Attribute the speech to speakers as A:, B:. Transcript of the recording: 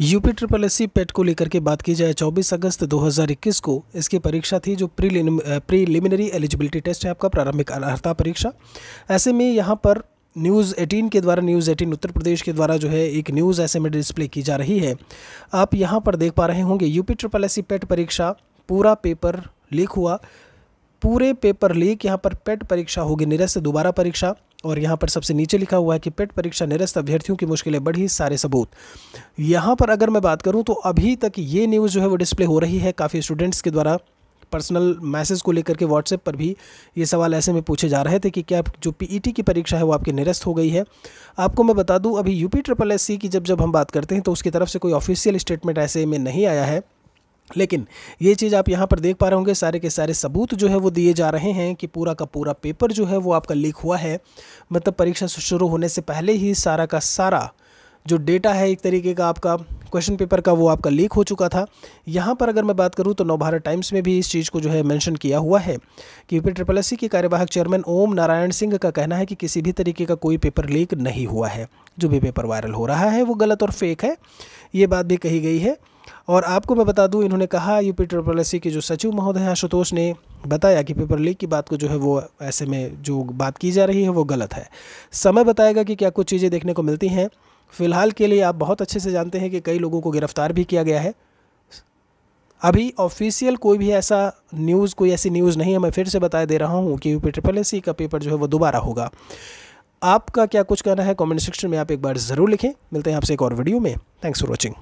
A: UP triple S पेट को लेकर के बात की जाए 24 अगस्त 2021 को इसकी परीक्षा थी जो प्री प्रीलिमिनरी एलिजिबिलिटी टेस्ट है आपका, प्रारंभिक अर्हता परीक्षा। ऐसे में यहाँ पर न्यूज़ 18 के द्वारा, न्यूज़ 18 उत्तर प्रदेश के द्वारा जो है एक न्यूज़ ऐसे में डिस्प्ले की जा रही है। आप यहाँ पर देख पा रहे होंगे, यूपी ट्रिपल एस पेट परीक्षा, पूरा पेपर लीक हुआ। पूरे पेपर लीक यहाँ पर पेट परीक्षा होगी, निरस्त दोबारा परीक्षा। और यहाँ पर सबसे नीचे लिखा हुआ है कि पेट परीक्षा निरस्त, अभ्यर्थियों की मुश्किलें बढ़ी, सारे सबूत। यहाँ पर अगर मैं बात करूँ तो अभी तक ये न्यूज़ जो है वो डिस्प्ले हो रही है। काफ़ी स्टूडेंट्स के द्वारा पर्सनल मैसेज को लेकर के व्हाट्सएप पर भी ये सवाल ऐसे में पूछे जा रहे थे कि क्या जो पीईटी की परीक्षा है वो आपकी निरस्त हो गई है। आपको मैं बता दूँ, अभी यूपी ट्रिपल एससी की जब जब हम बात करते हैं तो उसकी तरफ़ से कोई ऑफिशियल स्टेटमेंट ऐसे में नहीं आया है। लेकिन ये चीज़ आप यहाँ पर देख पा रहे होंगे, सारे के सारे सबूत जो है वो दिए जा रहे हैं कि पूरा का पूरा पेपर जो है वो आपका लीक हुआ है। मतलब परीक्षा शुरू होने से पहले ही सारा का सारा जो डेटा है एक तरीके का आपका क्वेश्चन पेपर का वो आपका लीक हो चुका था। यहाँ पर अगर मैं बात करूँ तो नवभारत टाइम्स में भी इस चीज़ को जो है मेंशन किया हुआ है कि यूपी ट्रिपल एस के कार्यवाहक चेयरमैन ओम नारायण सिंह का कहना है कि किसी भी तरीके का कोई पेपर लीक नहीं हुआ है। जो भी पेपर वायरल हो रहा है वो गलत और फेक है, ये बात भी कही गई है। और आपको मैं बता दूँ, इन्होंने कहा यूपी ट्रिपल एस के जो सचिव महोदय आशुतोष ने बताया कि पेपर लीक की बात को जो है वो ऐसे में जो बात की जा रही है, वो गलत है। समय बताएगा कि क्या कुछ चीज़ें देखने को मिलती हैं। फ़िलहाल के लिए आप बहुत अच्छे से जानते हैं कि कई लोगों को गिरफ़्तार भी किया गया है। अभी ऑफिशियल कोई भी ऐसा न्यूज़, कोई ऐसी न्यूज़ नहीं है, मैं फिर से बता दे रहा हूँ कि यूपी ट्रिपल एस का पेपर जो है वो दोबारा होगा। आपका क्या कुछ कहना है, कमेंट सेक्शन में आप एक बार ज़रूर लिखें। मिलते हैं आपसे एक और वीडियो में। Thanks for watching.